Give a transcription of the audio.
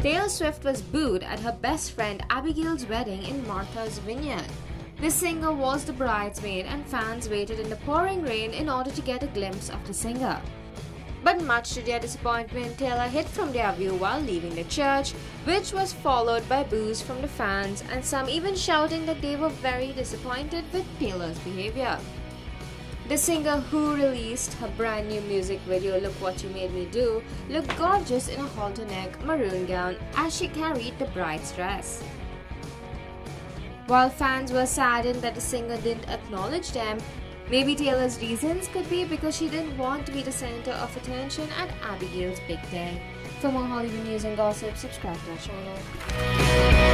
Taylor Swift was booed at her best friend Abigail's wedding in Martha's Vineyard. The singer was the bridesmaid, and fans waited in the pouring rain in order to get a glimpse of the singer. But much to their disappointment, Taylor hid from their view while leaving the church, which was followed by boos from the fans and some even shouting that they were very disappointed with Taylor's behavior. The singer who released her brand new music video Look What You Made Me Do looked gorgeous in a halter neck maroon gown as she carried the bride's dress. While fans were saddened that the singer didn't acknowledge them, Maybe Taylor's reasons could be because she didn't want to be the center of attention at Abigail's big day. For more Hollywood news and gossip, subscribe to our channel.